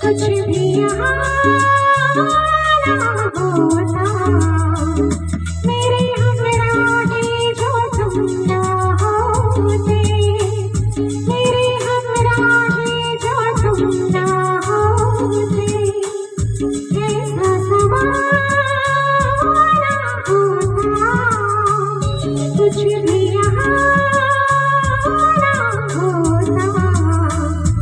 कुछ भी यहाँ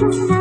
Just